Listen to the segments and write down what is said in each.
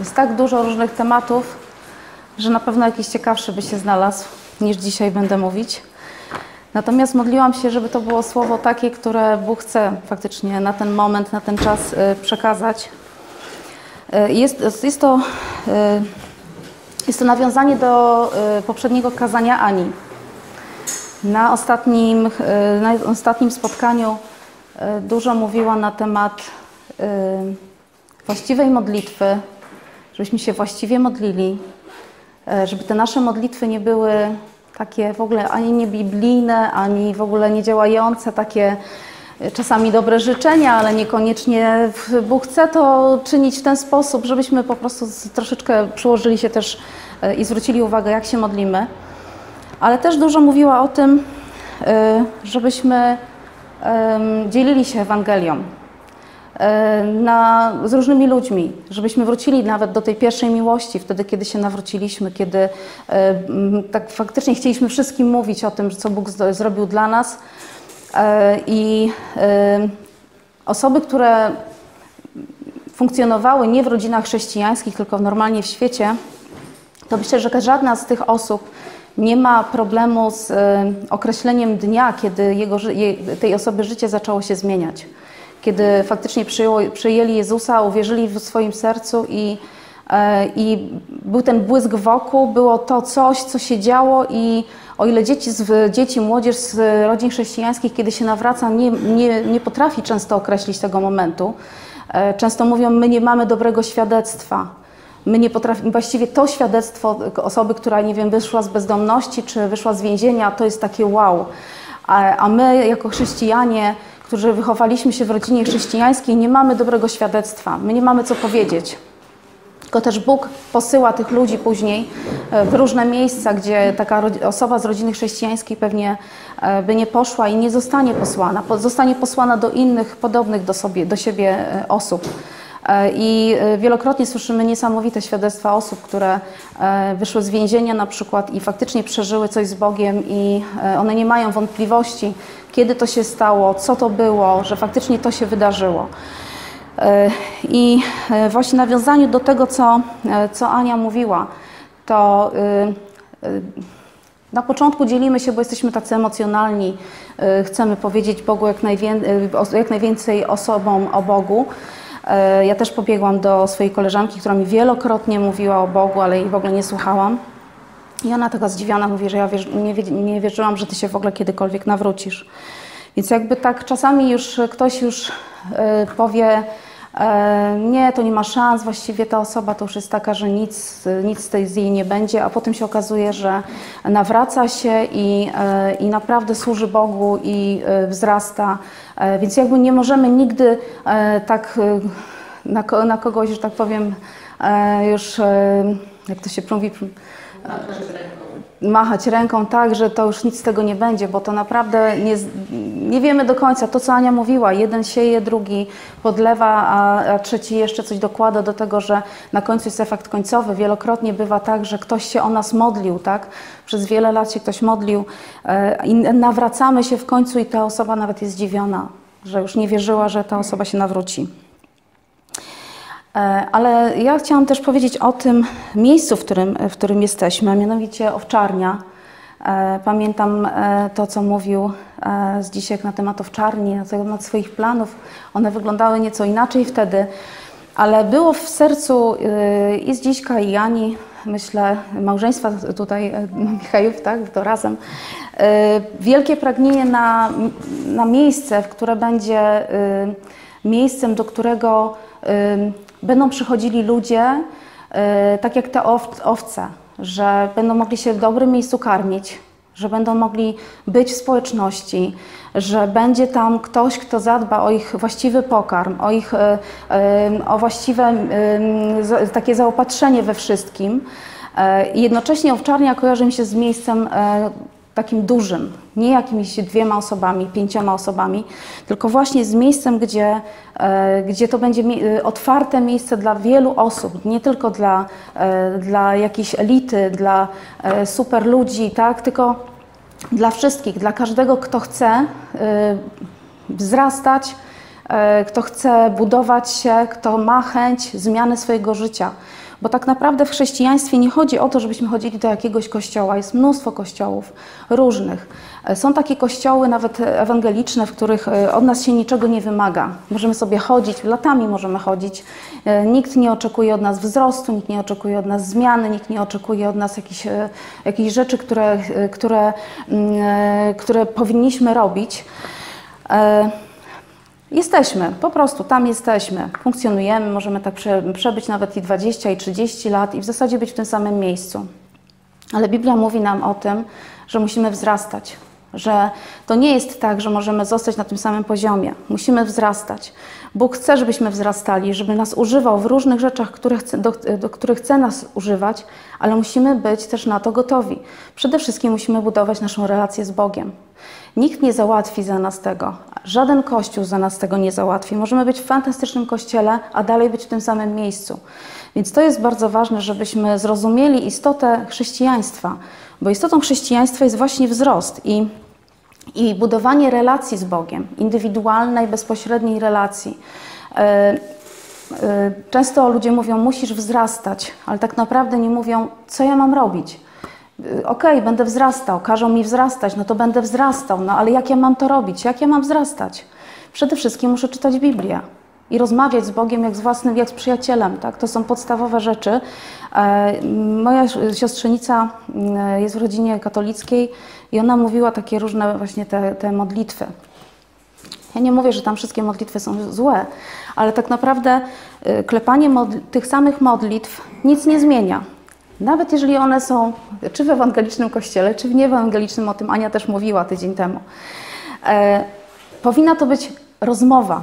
Jest tak dużo różnych tematów, że na pewno jakiś ciekawszy by się znalazł, niż dzisiaj będę mówić. Natomiast modliłam się, żeby to było słowo takie, które Bóg chce faktycznie na ten moment, na ten czas y, przekazać. Y, Jest, jest, to, y, jest to nawiązanie do poprzedniego kazania Ani. Na ostatnim, na ostatnim spotkaniu dużo mówiła na temat właściwej modlitwy, żebyśmy się właściwie modlili, y, żeby te nasze modlitwy nie były takie w ogóle ani nie biblijne, ani w ogóle nie działające, takie y, czasami dobre życzenia, ale niekoniecznie Bóg chce to czynić w ten sposób, żebyśmy po prostu troszeczkę przyłożyli się też y, i zwrócili uwagę, jak się modlimy. Ale też dużo mówiła o tym, żebyśmy dzielili się Ewangelią na, z różnymi ludźmi, żebyśmy wrócili nawet do tej pierwszej miłości, wtedy, kiedy się nawróciliśmy, kiedy m, tak faktycznie chcieliśmy wszystkim mówić o tym, co Bóg zrobił dla nas. Y, I osoby, które funkcjonowały nie w rodzinach chrześcijańskich, tylko normalnie w świecie, to myślę, że żadna z tych osób nie ma problemu z e, określeniem dnia, kiedy jego, tej osoby życie zaczęło się zmieniać. Kiedy faktycznie przyjęło, przyjęli Jezusa, uwierzyli w swoim sercu i, e, i był ten błysk wokół, było to coś, co się działo i o ile dzieci, dzieci młodzież z rodzin chrześcijańskich, kiedy się nawraca, nie, nie, nie potrafi często określić tego momentu. E, Często mówią, my nie mamy dobrego świadectwa. My nie potrafimy, właściwie to świadectwo osoby, która, nie wiem, wyszła z bezdomności czy wyszła z więzienia, to jest takie wow. A, a my, jako chrześcijanie, którzy wychowaliśmy się w rodzinie chrześcijańskiej, nie mamy dobrego świadectwa. My nie mamy co powiedzieć. Tylko też Bóg posyła tych ludzi później e, w różne miejsca, gdzie taka osoba z rodziny chrześcijańskiej pewnie e, by nie poszła i nie zostanie posłana. Po- Zostanie posłana do innych, podobnych do, sobie, do siebie e, osób. E, I e, wielokrotnie słyszymy niesamowite świadectwa osób, które e, wyszły z więzienia na przykład i faktycznie przeżyły coś z Bogiem i one nie mają wątpliwości, kiedy to się stało, co to było, że faktycznie to się wydarzyło. I właśnie w nawiązaniu do tego, co, co Ania mówiła, to y, y, na początku dzielimy się, bo jesteśmy tacy emocjonalni, y, chcemy powiedzieć Bogu jak, najwię- jak najwięcej osobom o Bogu. E, Ja też pobiegłam do swojej koleżanki, która mi wielokrotnie mówiła o Bogu, ale jej w ogóle nie słuchałam. I ona taka zdziwiona mówi, że ja nie, nie wierzyłam, że ty się w ogóle kiedykolwiek nawrócisz. Więc jakby tak czasami już ktoś już e, powie, nie, to nie ma szans, właściwie ta osoba to już jest taka, że nic, nic z tej z jej nie będzie, a potem się okazuje, że nawraca się i, e, i naprawdę służy Bogu i e, wzrasta. E, Więc jakby nie możemy nigdy e, tak e, na, na kogoś, że tak powiem, e, już, e, jak to się mówi, machać ręką tak, że to już nic z tego nie będzie, bo to naprawdę nie, nie wiemy do końca. To, co Ania mówiła, jeden sieje, drugi podlewa, a, a trzeci jeszcze coś dokłada do tego, że na końcu jest efekt końcowy. Wielokrotnie bywa tak, że ktoś się o nas modlił, tak? Przez wiele lat się ktoś modlił e, i nawracamy się w końcu i ta osoba nawet jest zdziwiona, że już nie wierzyła, że ta osoba się nawróci. E, Ale ja chciałam też powiedzieć o tym miejscu, w którym, w którym jesteśmy, a mianowicie owczarnia. E, Pamiętam e, to, co mówił Zdzisiek na temat owczarni, na temat swoich planów. One wyglądały nieco inaczej wtedy, ale było w sercu i Zdziśka, i Jani, myślę, małżeństwa tutaj Michajów, tak, to razem, wielkie pragnienie na, na miejsce, które będzie miejscem, do którego będą przychodzili ludzie, y, tak jak te ow- owce, że będą mogli się w dobrym miejscu karmić, że będą mogli być w społeczności, że będzie tam ktoś, kto zadba o ich właściwy pokarm, o ich y, y, o właściwe y, takie zaopatrzenie we wszystkim. I jednocześnie owczarnia kojarzy mi się z miejscem takim dużym, nie jakimiś dwiema osobami, pięcioma osobami, tylko właśnie z miejscem, gdzie, e, gdzie to będzie e, otwarte miejsce dla wielu osób, nie tylko dla, e, dla jakiejś elity, dla super ludzi, tak, tylko dla wszystkich, dla każdego, kto chce wzrastać, kto chce budować się, kto ma chęć zmiany swojego życia. Bo tak naprawdę w chrześcijaństwie nie chodzi o to, żebyśmy chodzili do jakiegoś kościoła. Jest mnóstwo kościołów różnych. E, są takie kościoły, nawet ewangeliczne, w których e, od nas się niczego nie wymaga. Możemy sobie chodzić, latami możemy chodzić. E, nikt nie oczekuje od nas wzrostu, nikt nie oczekuje od nas zmiany, nikt nie oczekuje od nas jakichś, jakichś rzeczy, które, które, mm, które powinniśmy robić. Jesteśmy, po prostu tam jesteśmy, funkcjonujemy, możemy tak przebyć nawet i 20 i 30 lat i w zasadzie być w tym samym miejscu. Ale Biblia mówi nam o tym, że musimy wzrastać, że to nie jest tak, że możemy zostać na tym samym poziomie. Musimy wzrastać. Bóg chce, żebyśmy wzrastali, żeby nas używał w różnych rzeczach, które chce, do, do których chce nas używać, ale musimy być też na to gotowi. Przede wszystkim musimy budować naszą relację z Bogiem. Nikt nie załatwi za nas tego. Żaden kościół za nas tego nie załatwi. Możemy być w fantastycznym kościele, a dalej być w tym samym miejscu. Więc to jest bardzo ważne, żebyśmy zrozumieli istotę chrześcijaństwa, bo istotą chrześcijaństwa jest właśnie wzrost i, i budowanie relacji z Bogiem, indywidualnej, bezpośredniej relacji. E, e, często ludzie mówią, musisz wzrastać, ale tak naprawdę nie mówią, co ja mam robić. E, okej, okay, będę wzrastał, każą mi wzrastać, no to będę wzrastał, no ale jak ja mam to robić? Jak ja mam wzrastać? Przede wszystkim muszę czytać Biblię i rozmawiać z Bogiem jak z własnym, jak z przyjacielem. Tak? To są podstawowe rzeczy. E, moja siostrzenica e, jest w rodzinie katolickiej i ona mówiła takie różne właśnie te, te modlitwy. Ja nie mówię, że tam wszystkie modlitwy są złe, ale tak naprawdę e, klepanie tych samych modlitw nic nie zmienia. Nawet jeżeli one są czy w ewangelicznym kościele, czy w nieewangelicznym, o tym Ania też mówiła tydzień temu. E, powinna to być rozmowa,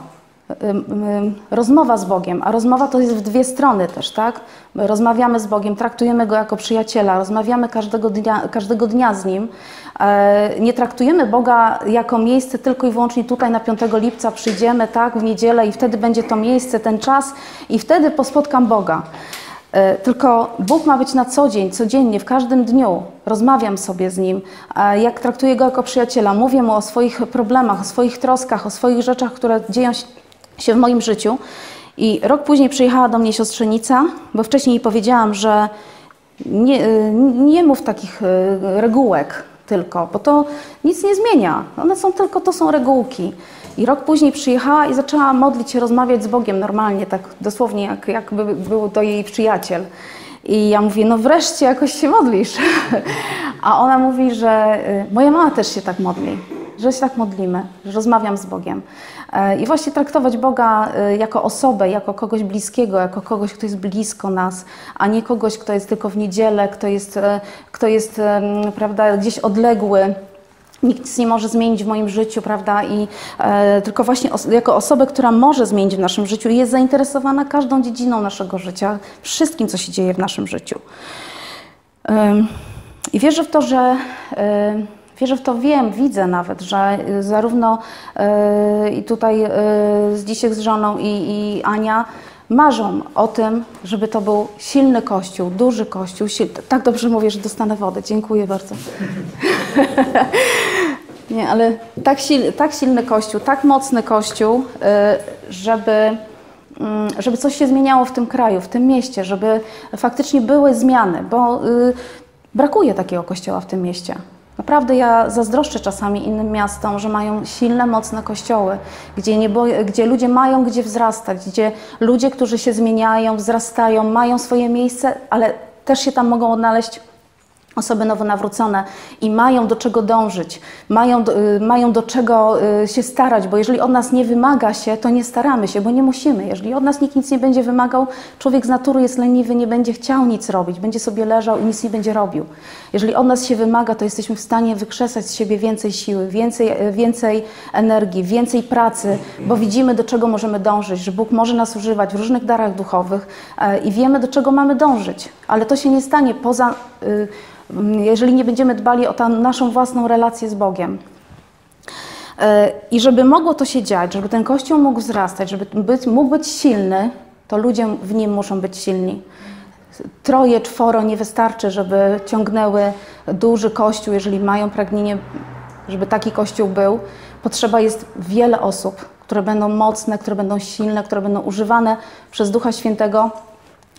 rozmowa z Bogiem, a rozmowa to jest w dwie strony też, tak? rozmawiamy z Bogiem, traktujemy Go jako przyjaciela, rozmawiamy każdego dnia, każdego dnia z Nim. E, nie traktujemy Boga jako miejsce tylko i wyłącznie tutaj na 5 lipca przyjdziemy, tak, w niedzielę i wtedy będzie to miejsce, ten czas i wtedy pospotkam Boga. E, tylko Bóg ma być na co dzień, codziennie, w każdym dniu. Rozmawiam sobie z Nim, jak traktuję Go jako przyjaciela, mówię Mu o swoich problemach, o swoich troskach, o swoich rzeczach, które dzieją się się w moim życiu. I rok później przyjechała do mnie siostrzenica, bo wcześniej jej powiedziałam, że nie, y, nie mów takich y, regułek tylko, bo to nic nie zmienia. One są tylko, to są regułki. I rok później przyjechała i zaczęła modlić się, rozmawiać z Bogiem normalnie, tak dosłownie, jak, jakby był to jej przyjaciel. I ja mówię, no wreszcie jakoś się modlisz. A ona mówi, że y, moja mama też się tak modli, że się tak modlimy, że rozmawiam z Bogiem. E, I właśnie traktować Boga e, jako osobę, jako kogoś bliskiego, jako kogoś, kto jest blisko nas, a nie kogoś, kto jest tylko w niedzielę, kto jest, e, kto jest prawda, gdzieś odległy. Nikt nie może zmienić w moim życiu, prawda? I e, tylko właśnie os jako osobę, która może zmienić w naszym życiu jest zainteresowana każdą dziedziną naszego życia, wszystkim, co się dzieje w naszym życiu. I wierzę w to, że Wierzę w to, wiem, widzę nawet, że y, zarówno yy, i tutaj yy, z dzisiaj z żoną i, i Ania marzą o tym, żeby to był silny kościół, duży kościół. Tak dobrze mówię, że dostanę wodę. Dziękuję bardzo. Nie, ale tak, sil, tak silny kościół, tak mocny kościół, żeby mm, żeby coś się zmieniało w tym kraju, w tym mieście, żeby faktycznie były zmiany, bo y, brakuje takiego kościoła w tym mieście. Naprawdę ja zazdroszczę czasami innym miastom, że mają silne, mocne kościoły, gdzie, nie boję, gdzie ludzie mają gdzie wzrastać, gdzie ludzie, którzy się zmieniają, wzrastają, mają swoje miejsce, ale też się tam mogą odnaleźć osoby nowonawrócone i mają do czego dążyć, mają y, mają do czego y, się starać, bo jeżeli od nas nie wymaga się, to nie staramy się, bo nie musimy. Jeżeli od nas nikt nic nie będzie wymagał, człowiek z natury jest leniwy, nie będzie chciał nic robić, będzie sobie leżał i nic nie będzie robił. Jeżeli od nas się wymaga, to jesteśmy w stanie wykrzesać z siebie więcej siły, więcej, y, więcej energii, więcej pracy, bo widzimy, do czego możemy dążyć, że Bóg może nas używać w różnych darach duchowych e, i wiemy, do czego mamy dążyć. Ale to się nie stanie poza jeżeli nie będziemy dbali o tę naszą własną relację z Bogiem. E, I żeby mogło to się dziać, żeby ten Kościół mógł wzrastać, żeby być, mógł być silny, to ludzie w nim muszą być silni. Troje, czworo nie wystarczy, żeby ciągnęły duży Kościół, jeżeli mają pragnienie, żeby taki Kościół był. Potrzeba jest wiele osób, które będą mocne, które będą silne, które będą używane przez Ducha Świętego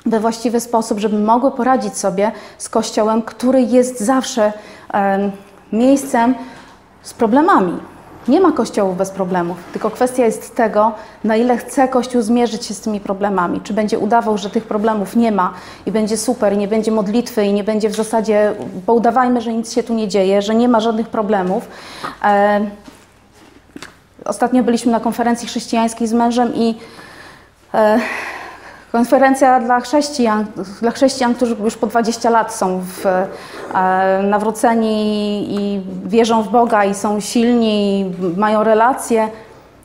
we właściwy sposób, żeby mogły poradzić sobie z Kościołem, który jest zawsze em, miejscem z problemami. Nie ma kościołów bez problemów, tylko kwestia jest tego, na ile chce Kościół zmierzyć się z tymi problemami. Czy będzie udawał, że tych problemów nie ma i będzie super, i nie będzie modlitwy, i nie będzie w zasadzie, bo udawajmy, że nic się tu nie dzieje, że nie ma żadnych problemów. E, ostatnio byliśmy na konferencji chrześcijańskiej z mężem i e, Konferencja dla chrześcijan, dla chrześcijan, którzy już po 20 lat są w, e, nawróceni i wierzą w Boga i są silni, i mają relacje.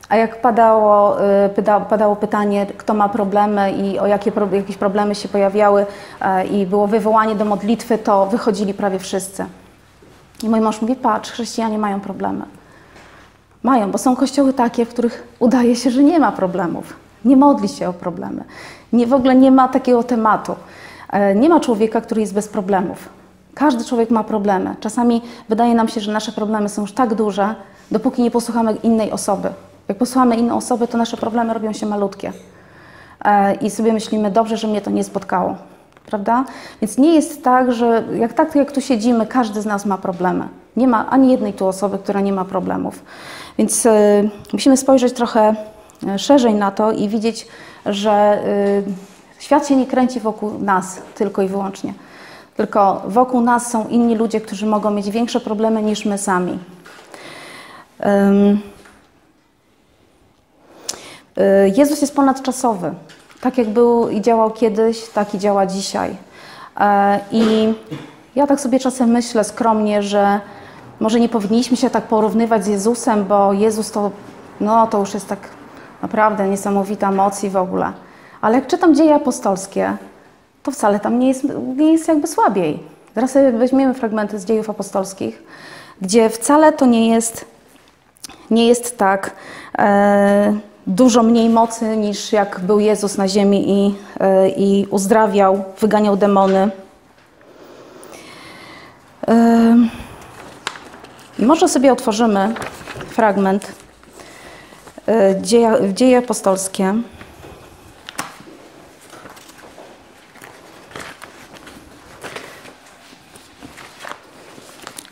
A jak padało, e, pyta, padało pytanie, kto ma problemy i o jakie jakieś problemy się pojawiały e, i było wywołanie do modlitwy, to wychodzili prawie wszyscy. I mój mąż mówi, patrz, chrześcijanie mają problemy. Mają, bo są kościoły takie, w których udaje się, że nie ma problemów. Nie modli się o problemy. Nie, w ogóle nie ma takiego tematu. E, nie ma człowieka, który jest bez problemów. Każdy człowiek ma problemy. Czasami wydaje nam się, że nasze problemy są już tak duże, dopóki nie posłuchamy innej osoby. Jak posłuchamy inną osobę, to nasze problemy robią się malutkie. E, I sobie myślimy, dobrze, że mnie to nie spotkało. Prawda? Więc nie jest tak, że jak tak jak tu siedzimy, każdy z nas ma problemy. Nie ma ani jednej tu osoby, która nie ma problemów. Więc y, musimy spojrzeć trochę szerzej na to i widzieć, że y, świat się nie kręci wokół nas tylko i wyłącznie. Tylko wokół nas są inni ludzie, którzy mogą mieć większe problemy niż my sami. Y, Jezus jest ponadczasowy. Tak jak był i działał kiedyś, tak i działa dzisiaj. E, I ja tak sobie czasem myślę skromnie, że może nie powinniśmy się tak porównywać z Jezusem, bo Jezus to, no, to już jest tak Naprawdę niesamowita moc i w ogóle. Ale jak czytam dzieje apostolskie, to wcale tam nie jest, nie jest jakby słabiej. Teraz sobie weźmiemy fragmenty z dziejów apostolskich, gdzie wcale to nie jest, nie jest tak e, dużo mniej mocy niż jak był Jezus na ziemi i, e, i uzdrawiał, wyganiał demony. E, może sobie otworzymy fragment dzieje, dzieje apostolskie.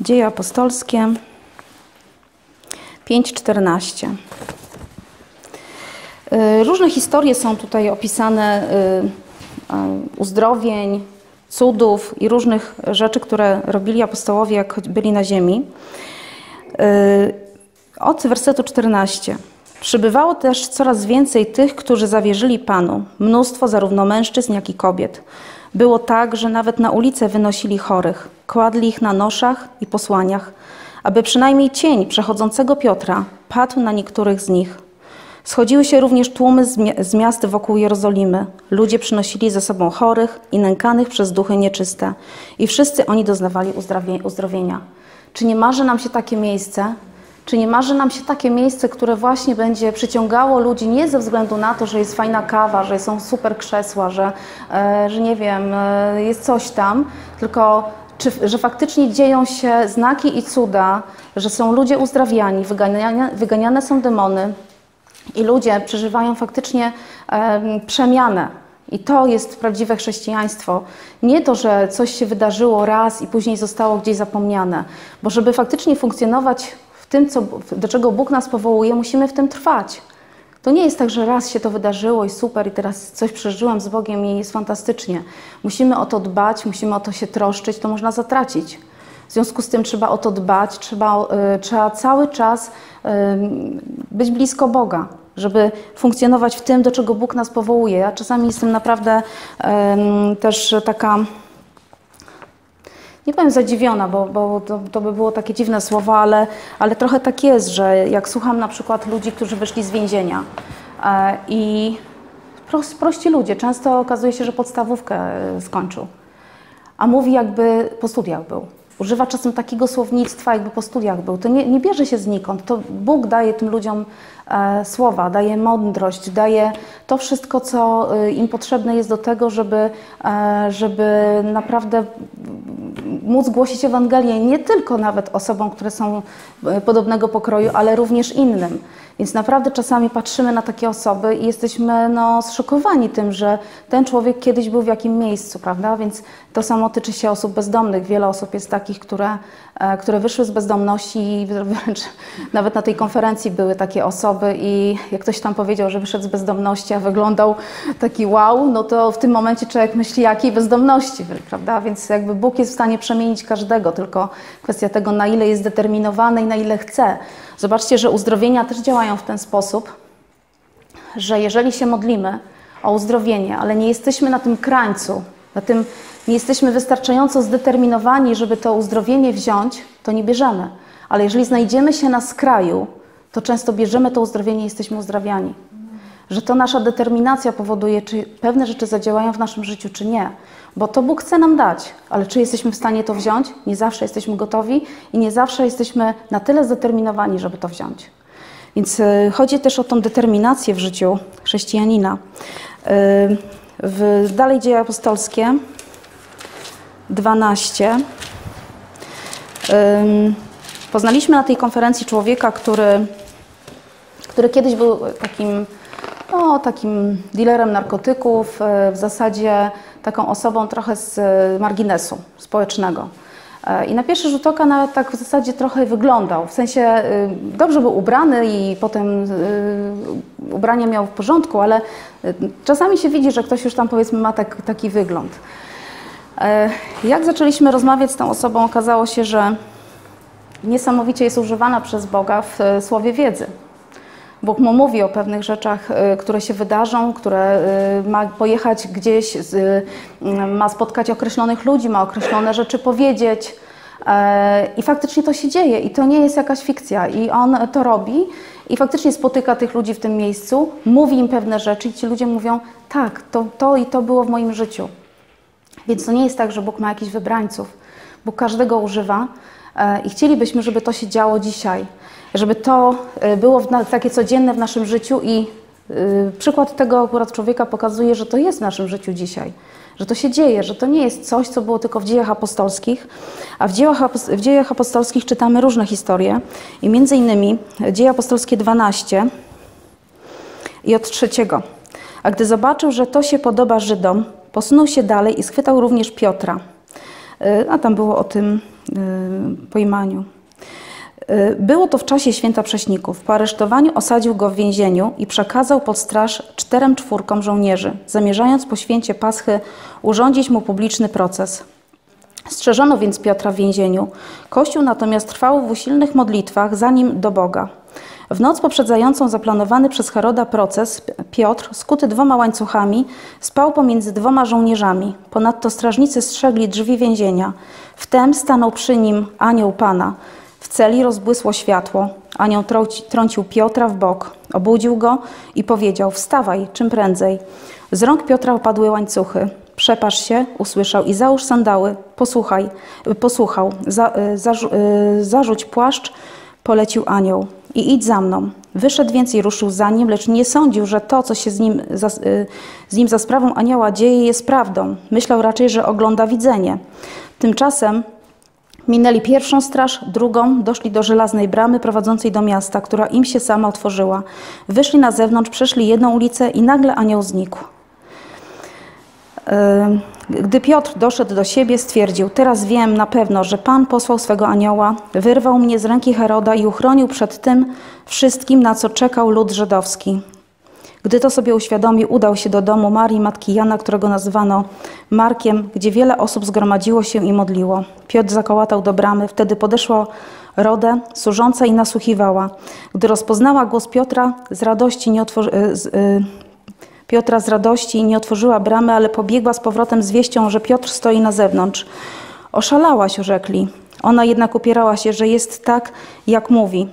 Dzieje apostolskie 5:14. E, różne historie są tutaj opisane e, uzdrowień, cudów i różnych rzeczy, które robili apostołowie, jak byli na ziemi. Od wersetu 14. Przybywało też coraz więcej tych, którzy zawierzyli Panu, mnóstwo zarówno mężczyzn, jak i kobiet. Było tak, że nawet na ulicę wynosili chorych, kładli ich na noszach i posłaniach, aby przynajmniej cień przechodzącego Piotra padł na niektórych z nich. Schodziły się również tłumy z miast wokół Jerozolimy. Ludzie przynosili ze sobą chorych i nękanych przez duchy nieczyste i wszyscy oni doznawali uzdrowienia. Czy nie marzy nam się takie miejsce, czy nie marzy nam się takie miejsce, które właśnie będzie przyciągało ludzi nie ze względu na to, że jest fajna kawa, że są super krzesła, że, e, że nie wiem, e, jest coś tam, tylko czy, że faktycznie dzieją się znaki i cuda, że są ludzie uzdrawiani, wyganiane, wyganiane są demony i ludzie przeżywają faktycznie przemianę. I to jest prawdziwe chrześcijaństwo. Nie to, że coś się wydarzyło raz i później zostało gdzieś zapomniane, bo żeby faktycznie funkcjonować tym, co, do czego Bóg nas powołuje, musimy w tym trwać. To nie jest tak, że raz się to wydarzyło i super, i teraz coś przeżyłam z Bogiem i jest fantastycznie. Musimy o to dbać, musimy o to się troszczyć, to można zatracić. W związku z tym trzeba o to dbać, trzeba, y, trzeba cały czas y, być blisko Boga, żeby funkcjonować w tym, do czego Bóg nas powołuje. Ja czasami jestem naprawdę y, też taka nie powiem zadziwiona, bo, bo to, to, by było takie dziwne słowo, ale, ale trochę tak jest, że jak słucham na przykład ludzi, którzy wyszli z więzienia e, i prost, prości ludzie, często okazuje się, że podstawówkę e, skończył, a mówi jakby po studiach był. Używa czasem takiego słownictwa, jakby po studiach był. To nie, nie bierze się znikąd. To Bóg daje tym ludziom słowa, daje mądrość, daje to wszystko, co e, im potrzebne jest do tego, żeby, e, żeby naprawdę móc głosić Ewangelię nie tylko nawet osobom, które są e, podobnego pokroju, ale również innym. Więc naprawdę czasami patrzymy na takie osoby i jesteśmy no, zszokowani tym, że ten człowiek kiedyś był w jakim miejscu, prawda? Więc to samo tyczy się osób bezdomnych. Wiele osób jest takich, które, e, które wyszły z bezdomności i wręcz nawet na tej konferencji były takie osoby i jak ktoś tam powiedział, że wyszedł z bezdomności, a wyglądał taki wow, no to w tym momencie człowiek myśli, jakiej bezdomności, prawda? Więc jakby Bóg jest w stanie przemienić każdego, tylko kwestia tego, na ile jest zdeterminowany i na ile chce. Zobaczcie, że uzdrowienia też działają w ten sposób, że jeżeli się modlimy o uzdrowienie, ale nie jesteśmy na tym krańcu, na tym nie jesteśmy wystarczająco zdeterminowani, żeby to uzdrowienie wziąć, to nie bierzemy. Ale jeżeli znajdziemy się na skraju, to często bierzemy to uzdrowienie i jesteśmy uzdrawiani. Że to nasza determinacja powoduje, czy pewne rzeczy zadziałają w naszym życiu, czy nie. Bo to Bóg chce nam dać, ale czy jesteśmy w stanie to wziąć? Nie zawsze jesteśmy gotowi i nie zawsze jesteśmy na tyle zdeterminowani, żeby to wziąć. Więc y, chodzi też o tą determinację w życiu chrześcijanina. Y, w dalej dzieje apostolskie 12. Poznaliśmy na tej konferencji człowieka, który, który kiedyś był takim, no, takim dealerem narkotyków, e, w zasadzie taką osobą trochę z marginesu społecznego. E, I na pierwszy rzut oka nawet tak w zasadzie trochę wyglądał. W sensie y, dobrze był ubrany i potem y, ubranie miał w porządku, ale y, czasami się widzi, że ktoś już tam powiedzmy ma tak, taki wygląd. E, jak zaczęliśmy rozmawiać z tą osobą, okazało się, że niesamowicie jest używana przez Boga w e, słowie wiedzy. Bóg mu mówi o pewnych rzeczach, e, które się wydarzą, które ma pojechać gdzieś, ma spotkać określonych ludzi, ma określone rzeczy powiedzieć. I faktycznie to się dzieje i to nie jest jakaś fikcja. I on to robi i faktycznie spotyka tych ludzi w tym miejscu, mówi im pewne rzeczy i ci ludzie mówią, tak, to, to i to było w moim życiu. Więc to nie jest tak, że Bóg ma jakichś wybrańców. Bóg każdego używa e, i chcielibyśmy, żeby to się działo dzisiaj, żeby to e, było takie codzienne w naszym życiu i e, przykład tego akurat człowieka pokazuje, że to jest w naszym życiu dzisiaj, że to się dzieje, że to nie jest coś, co było tylko w dziejach apostolskich, a w dziejach, w dziejach apostolskich czytamy różne historie i między innymi dzieje apostolskie 12 i od trzeciego. A gdy zobaczył, że to się podoba Żydom, Posunął się dalej i schwytał również Piotra. E, a tam było o tym pojmaniu. E, było to w czasie święta prześników. Po aresztowaniu osadził go w więzieniu i przekazał pod straż czterem czwórkom żołnierzy, zamierzając po święcie Paschy urządzić mu publiczny proces. Strzeżono więc Piotra w więzieniu. Kościół natomiast trwał w usilnych modlitwach za nim do Boga. W noc poprzedzającą zaplanowany przez Heroda proces, Piotr, skuty dwoma łańcuchami, spał pomiędzy dwoma żołnierzami. Ponadto strażnicy strzegli drzwi więzienia. Wtem stanął przy nim anioł Pana. W celi rozbłysło światło. Anioł trącił Piotra w bok, obudził go i powiedział: Wstawaj, czym prędzej. Z rąk Piotra opadły łańcuchy. Przepasz się, usłyszał i załóż sandały. Posłuchaj, posłuchał, za, y, y, zarzuć płaszcz, polecił anioł i idź za mną. Wyszedł więc i ruszył za nim, lecz nie sądził, że to, co się z nim, za, y, z nim za sprawą anioła dzieje, jest prawdą. Myślał raczej, że ogląda widzenie. Tymczasem minęli pierwszą straż, drugą, doszli do żelaznej bramy prowadzącej do miasta, która im się sama otworzyła. Wyszli na zewnątrz, przeszli jedną ulicę i nagle anioł znikł. Gdy Piotr doszedł do siebie, stwierdził: Teraz wiem na pewno, że Pan posłał swego anioła, wyrwał mnie z ręki Heroda i uchronił przed tym wszystkim, na co czekał lud żydowski. Gdy to sobie uświadomił, udał się do domu Marii, matki Jana, którego nazywano Markiem, gdzie wiele osób zgromadziło się i modliło. Piotr zakołatał do bramy, wtedy podeszła Rodę, służąca i nasłuchiwała. Gdy rozpoznała głos Piotra, z radości nie otworzyła. Y, Piotra z radości nie otworzyła bramy, ale pobiegła z powrotem z wieścią, że Piotr stoi na zewnątrz. Oszalałaś, rzekli. Ona jednak upierała się, że jest tak, jak mówi.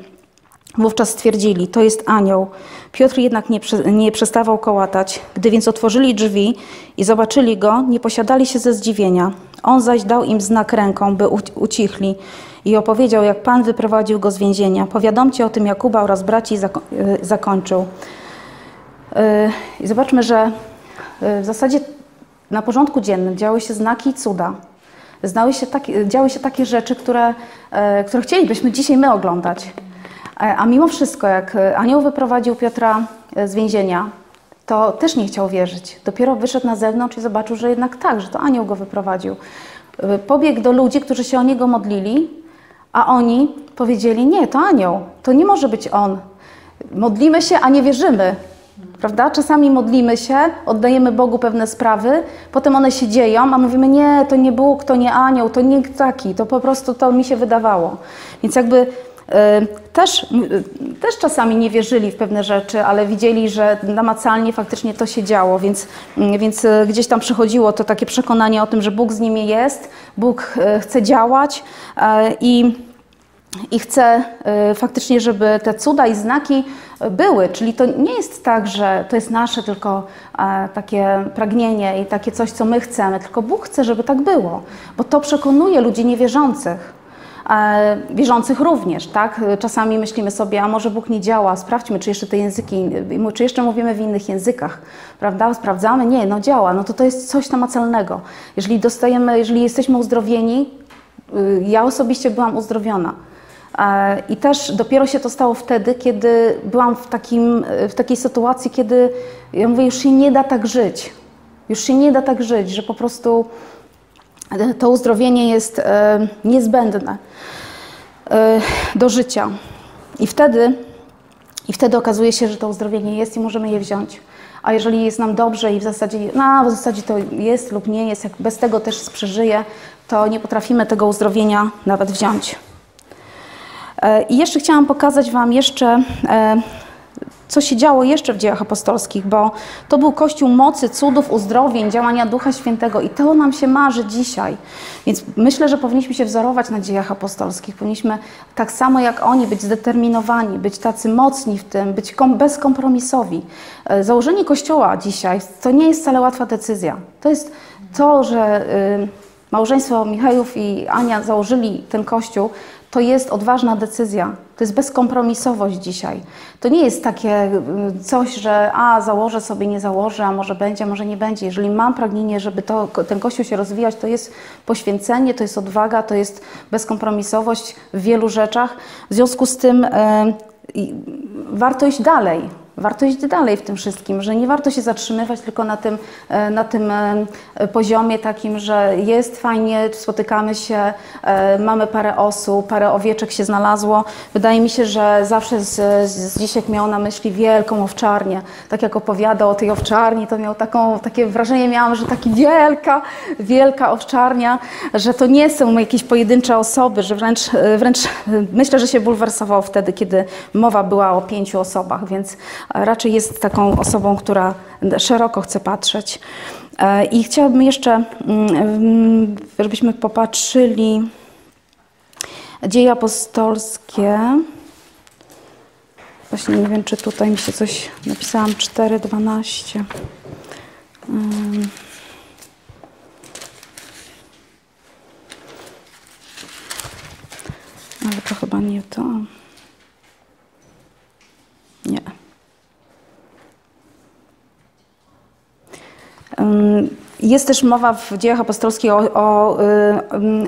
Wówczas stwierdzili, to jest anioł. Piotr jednak nie, nie przestawał kołatać. Gdy więc otworzyli drzwi i zobaczyli go, nie posiadali się ze zdziwienia. On zaś dał im znak ręką, by ucichli i opowiedział, jak Pan wyprowadził go z więzienia. Powiadomcie o tym Jakuba oraz braci y, zakończył. I zobaczmy, że y, w zasadzie na porządku dziennym działy się znaki i cuda. Znały się takie, działy się takie rzeczy, które, które chcielibyśmy dzisiaj my oglądać. E, a mimo wszystko, jak anioł wyprowadził Piotra e, z więzienia, to też nie chciał wierzyć. Dopiero wyszedł na zewnątrz i zobaczył, że jednak tak, że to anioł go wyprowadził. Pobiegł do ludzi, którzy się o niego modlili, a oni powiedzieli: Nie, to anioł, to nie może być on. Modlimy się, a nie wierzymy. Prawda? Czasami modlimy się, oddajemy Bogu pewne sprawy, potem one się dzieją, a mówimy: Nie, to nie Bóg, to nie anioł, to nie taki, to po prostu to mi się wydawało. Więc jakby e, też, też czasami nie wierzyli w pewne rzeczy, ale widzieli, że namacalnie faktycznie to się działo, więc, więc e, gdzieś tam przychodziło to takie przekonanie o tym, że Bóg z nimi jest, Bóg chce działać i i chcę y, faktycznie, żeby te cuda i znaki były. Czyli to nie jest tak, że to jest nasze tylko e, takie pragnienie i takie coś, co my chcemy, tylko Bóg chce, żeby tak było, bo to przekonuje ludzi niewierzących. E, wierzących również, tak? Czasami myślimy sobie, a może Bóg nie działa, sprawdźmy, czy jeszcze te języki, czy jeszcze mówimy w innych językach, prawda? Sprawdzamy, nie, no działa, no to to jest coś namacalnego. Jeżeli dostajemy, jeżeli jesteśmy uzdrowieni, y, ja osobiście byłam uzdrowiona. E, I też dopiero się to stało wtedy, kiedy byłam w, takim, w takiej sytuacji, kiedy ja mówię, już się nie da tak żyć. Już się nie da tak żyć, że po prostu to uzdrowienie jest e, niezbędne do życia. I wtedy, I wtedy okazuje się, że to uzdrowienie jest i możemy je wziąć. A jeżeli jest nam dobrze i w zasadzie, no, w zasadzie to jest lub nie jest, jak bez tego też przeżyje, to nie potrafimy tego uzdrowienia nawet wziąć. E, I jeszcze chciałam pokazać Wam jeszcze, e, co się działo jeszcze w dziejach apostolskich, bo to był Kościół mocy, cudów, uzdrowień, działania Ducha Świętego i to nam się marzy dzisiaj. Więc myślę, że powinniśmy się wzorować na dziejach apostolskich. Powinniśmy tak samo jak oni być zdeterminowani, być tacy mocni w tym, być bezkompromisowi. E, założenie Kościoła dzisiaj to nie jest wcale łatwa decyzja. To jest to, że małżeństwo Michałów i Ania założyli ten Kościół, to jest odważna decyzja. To jest bezkompromisowość dzisiaj. To nie jest takie y, coś, że a założę sobie, nie założę, a może będzie, a może nie będzie. Jeżeli mam pragnienie, żeby to, ten kościół się rozwijać, to jest poświęcenie, to jest odwaga, to jest bezkompromisowość w wielu rzeczach. W związku z tym y, warto iść dalej warto iść dalej w tym wszystkim, że nie warto się zatrzymywać tylko na tym, e, na tym e, poziomie takim, że jest fajnie, spotykamy się, e, mamy parę osób, parę owieczek się znalazło. Wydaje mi się, że zawsze z, z Dzisiek miał na myśli wielką owczarnię. Tak jak opowiadał o tej owczarni, to miał taką, takie wrażenie miałam, że taki wielka, wielka owczarnia, że to nie są jakieś pojedyncze osoby, że wręcz, wręcz myślę, że się bulwersował wtedy, kiedy mowa była o pięciu osobach, więc raczej jest taką osobą, która szeroko chce patrzeć. E, I chciałabym jeszcze, mm, żebyśmy popatrzyli dzieje apostolskie. Właśnie nie wiem, czy tutaj mi się coś napisałam 4.12. Mm. Ale to chyba nie to. Nie. Jest też mowa w dziejach apostolskich o, o,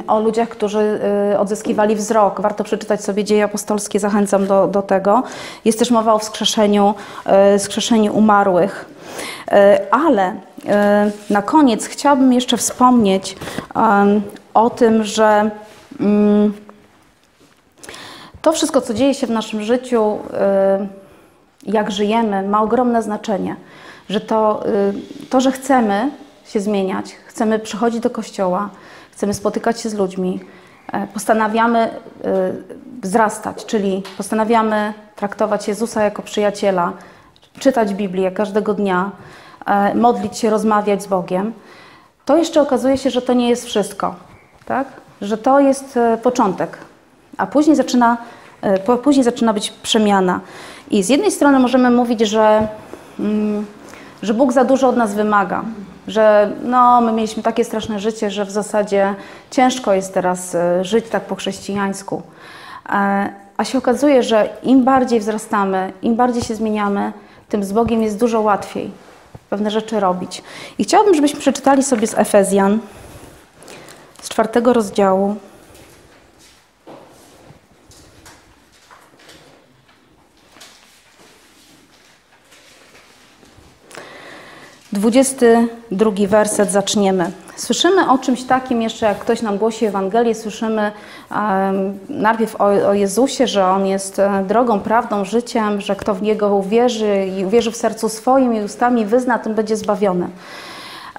o, ludziach, którzy y, odzyskiwali wzrok. Warto przeczytać sobie dzieje apostolskie, zachęcam do, do tego. Jest też mowa o wskrzeszeniu, y, wskrzeszeniu umarłych. Y, ale na koniec chciałabym jeszcze wspomnieć o tym, że to wszystko, co dzieje się w naszym życiu, jak żyjemy, ma ogromne znaczenie że to, y, to, że chcemy się zmieniać, chcemy przychodzić do kościoła, chcemy spotykać się z ludźmi, e, postanawiamy y, wzrastać, czyli postanawiamy traktować Jezusa jako przyjaciela, czytać Biblię każdego dnia, e, modlić się, rozmawiać z Bogiem, to jeszcze okazuje się, że to nie jest wszystko, tak? że to jest e, początek, a później zaczyna, później zaczyna być przemiana. I z jednej strony możemy mówić, że mm, że Bóg za dużo od nas wymaga, że no, my mieliśmy takie straszne życie, że w zasadzie ciężko jest teraz e, żyć tak po chrześcijańsku. E, a się okazuje, że im bardziej wzrastamy, im bardziej się zmieniamy, tym z Bogiem jest dużo łatwiej pewne rzeczy robić. I chciałabym, żebyśmy przeczytali sobie z Efezjan z czwartego rozdziału. Dwudziesty drugi werset zaczniemy. Słyszymy o czymś takim jeszcze, jak ktoś nam głosi Ewangelię, słyszymy um, najpierw o, o, Jezusie, że On jest e, drogą, prawdą, życiem, że kto w Niego uwierzy i uwierzy w sercu swoim i ustami wyzna, tym będzie zbawiony.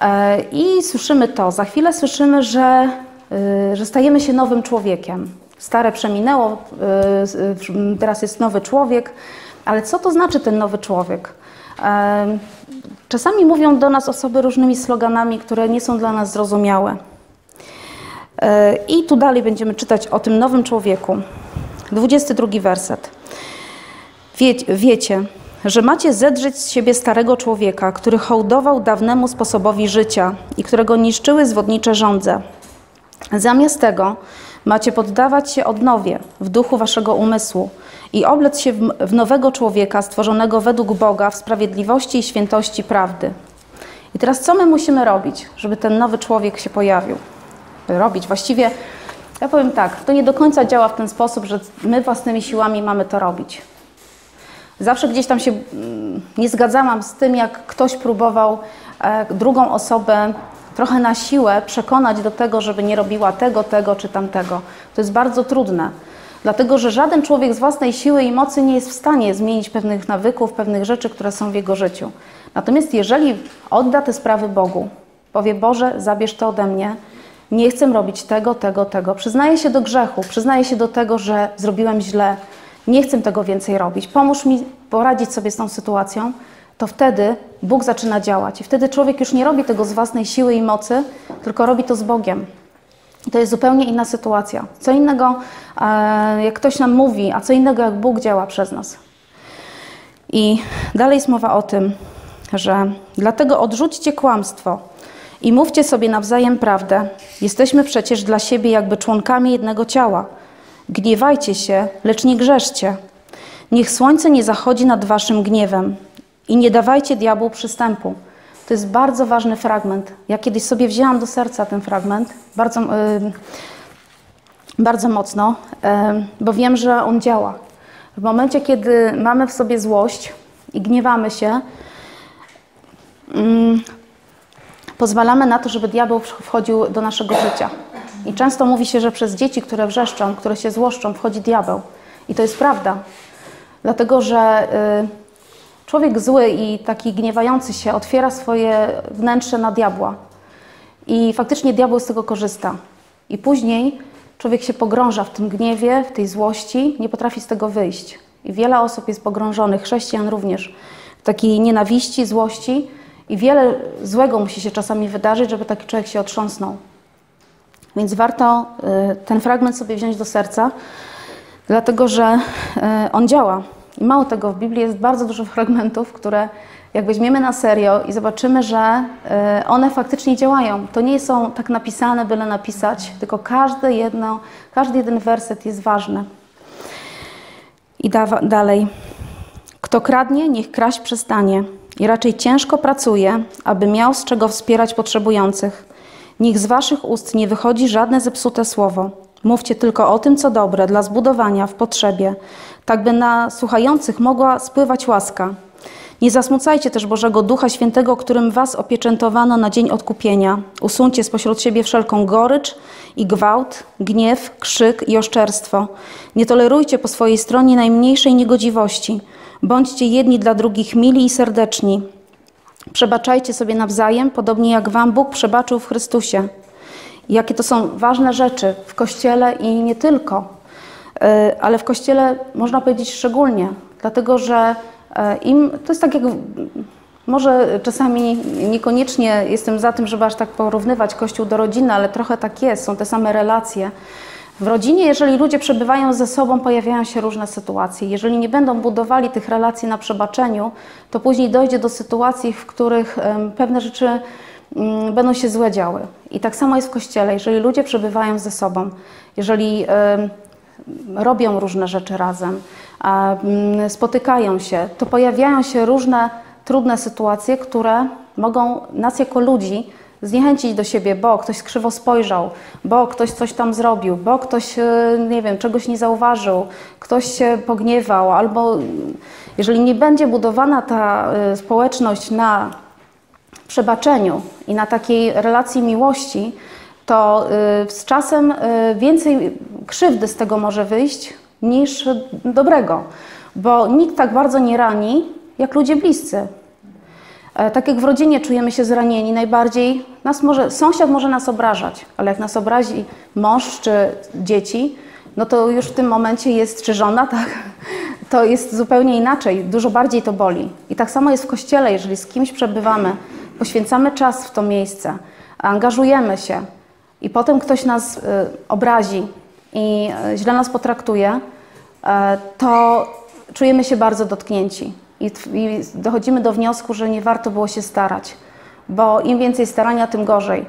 E, I słyszymy to. Za chwilę słyszymy, że, e, że stajemy się nowym człowiekiem. Stare przeminęło, e, teraz jest nowy człowiek. Ale co to znaczy ten nowy człowiek? Czasami mówią do nas osoby różnymi sloganami, które nie są dla nas zrozumiałe. E, I tu dalej będziemy czytać o tym nowym człowieku. 22 werset. Wie, wiecie, że macie zedrzeć z siebie starego człowieka, który hołdował dawnemu sposobowi życia i którego niszczyły zwodnicze żądze. Zamiast tego macie poddawać się odnowie w duchu waszego umysłu i oblec się w nowego człowieka stworzonego według Boga w sprawiedliwości i świętości prawdy. I teraz co my musimy robić, żeby ten nowy człowiek się pojawił? Robić. Właściwie, ja powiem tak, to nie do końca działa w ten sposób, że my własnymi siłami mamy to robić. Zawsze gdzieś tam się mm, nie zgadzałam z tym, jak ktoś próbował e, drugą osobę trochę na siłę przekonać do tego, żeby nie robiła tego, tego czy tamtego. To jest bardzo trudne. Dlatego, że żaden człowiek z własnej siły i mocy nie jest w stanie zmienić pewnych nawyków, pewnych rzeczy, które są w jego życiu. Natomiast jeżeli odda te sprawy Bogu, powie: Boże, zabierz to ode mnie, nie chcę robić tego, tego, tego, przyznaję się do grzechu, przyznaję się do tego, że zrobiłem źle, nie chcę tego więcej robić, pomóż mi poradzić sobie z tą sytuacją, to wtedy Bóg zaczyna działać. I wtedy człowiek już nie robi tego z własnej siły i mocy, tylko robi to z Bogiem. To jest zupełnie inna sytuacja. Co innego, e, jak ktoś nam mówi, a co innego, jak Bóg działa przez nas. I dalej jest mowa o tym, że dlatego odrzućcie kłamstwo i mówcie sobie nawzajem prawdę. Jesteśmy przecież dla siebie jakby członkami jednego ciała. Gniewajcie się, lecz nie grzeszcie. Niech słońce nie zachodzi nad waszym gniewem i nie dawajcie diabłu przystępu. To jest bardzo ważny fragment. Ja kiedyś sobie wzięłam do serca ten fragment bardzo, yy, bardzo mocno, yy, bo wiem, że on działa. W momencie, kiedy mamy w sobie złość i gniewamy się, yy, pozwalamy na to, żeby diabeł wchodził do naszego życia. I często mówi się, że przez dzieci, które wrzeszczą, które się złoszczą, wchodzi diabeł. I to jest prawda. Dlatego, że y, Człowiek zły i taki gniewający się otwiera swoje wnętrze na diabła. I faktycznie diabeł z tego korzysta. I później człowiek się pogrąża w tym gniewie, w tej złości, nie potrafi z tego wyjść. I wiele osób jest pogrążonych, chrześcijan również, w takiej nienawiści, złości. I wiele złego musi się czasami wydarzyć, żeby taki człowiek się otrząsnął. Więc warto y, ten fragment sobie wziąć do serca, dlatego że y, on działa. I mało tego, w Biblii jest bardzo dużo fragmentów, które jak weźmiemy na serio i zobaczymy, że e, one faktycznie działają. To nie są tak napisane, byle napisać, tylko każde jedno, każdy jeden werset jest ważny. I da, dalej. Kto kradnie, niech kraść przestanie i raczej ciężko pracuje, aby miał z czego wspierać potrzebujących. Niech z waszych ust nie wychodzi żadne zepsute słowo. Mówcie tylko o tym, co dobre, dla zbudowania w potrzebie, tak by na słuchających mogła spływać łaska. Nie zasmucajcie też Bożego Ducha Świętego, którym was opieczętowano na dzień odkupienia. Usuńcie spośród siebie wszelką gorycz i gwałt, gniew, krzyk i oszczerstwo. Nie tolerujcie po swojej stronie najmniejszej niegodziwości. Bądźcie jedni dla drugich mili i serdeczni. Przebaczajcie sobie nawzajem, podobnie jak wam Bóg przebaczył w Chrystusie. Jakie to są ważne rzeczy w Kościele i nie tylko. E, ale w kościele można powiedzieć szczególnie, dlatego że e, im to jest tak jak może czasami niekoniecznie jestem za tym, żeby aż tak porównywać kościół do rodziny, ale trochę tak jest, są te same relacje. W rodzinie, jeżeli ludzie przebywają ze sobą, pojawiają się różne sytuacje. Jeżeli nie będą budowali tych relacji na przebaczeniu, to później dojdzie do sytuacji, w których pewne rzeczy będą się złe działy. I tak samo jest w kościele. Jeżeli ludzie przebywają ze sobą, jeżeli robią różne rzeczy razem, mm, spotykają się, to pojawiają się różne trudne sytuacje, które mogą nas jako ludzi zniechęcić do siebie, bo ktoś krzywo spojrzał, bo ktoś coś tam zrobił, bo ktoś, e, nie wiem, czegoś nie zauważył, ktoś się pogniewał, albo jeżeli nie będzie budowana ta e, społeczność na przebaczeniu i na takiej relacji miłości, to y, z czasem y, więcej krzywdy z tego może wyjść niż dobrego, bo nikt tak bardzo nie rani jak ludzie bliscy. E, tak jak w rodzinie czujemy się zranieni, najbardziej nas może, sąsiad może nas obrażać, ale jak nas obrazi mąż czy dzieci, no to już w tym momencie jest, czy żona, tak, to jest zupełnie inaczej, dużo bardziej to boli. I tak samo jest w kościele, jeżeli z kimś przebywamy, poświęcamy czas w to miejsce, angażujemy się i potem ktoś nas y, obrazi i y, źle nas potraktuje, y, to czujemy się bardzo dotknięci i, dochodzimy do wniosku, że nie warto było się starać, bo im więcej starania, tym gorzej.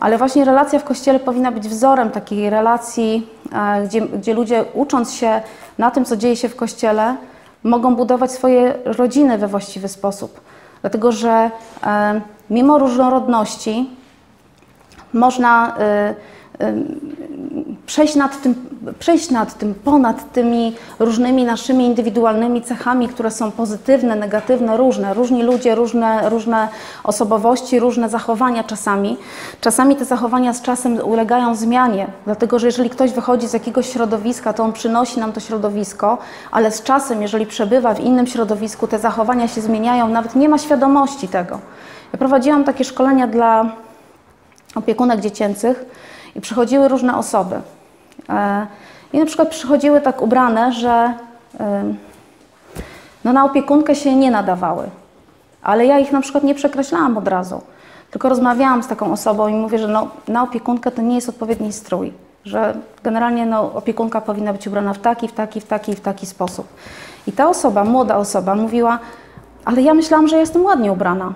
Ale właśnie relacja w kościele powinna być wzorem takiej relacji, gdzie, gdzie ludzie ucząc się na tym, co dzieje się w kościele, mogą budować swoje rodziny we właściwy sposób. Dlatego, że e, mimo różnorodności można y, y, przejść nad, tym, przejść nad tym, ponad tymi różnymi naszymi indywidualnymi cechami, które są pozytywne, negatywne, różne. Różni ludzie, różne, różne osobowości, różne zachowania czasami. Czasami te zachowania z czasem ulegają zmianie, dlatego że jeżeli ktoś wychodzi z jakiegoś środowiska, to on przynosi nam to środowisko, ale z czasem, jeżeli przebywa w innym środowisku, te zachowania się zmieniają, nawet nie ma świadomości tego. Ja prowadziłam takie szkolenia dla opiekunek dziecięcych i przychodziły różne osoby. E, I na przykład przychodziły tak ubrane, że no na opiekunkę się nie nadawały. Ale ja ich na przykład nie przekreślałam od razu. Tylko rozmawiałam z taką osobą i mówię, że no, na opiekunkę to nie jest odpowiedni strój. Że generalnie no, opiekunka powinna być ubrana w taki, w taki, w taki, w taki sposób. I ta osoba, młoda osoba, mówiła, ale ja myślałam, że jestem ładnie ubrana.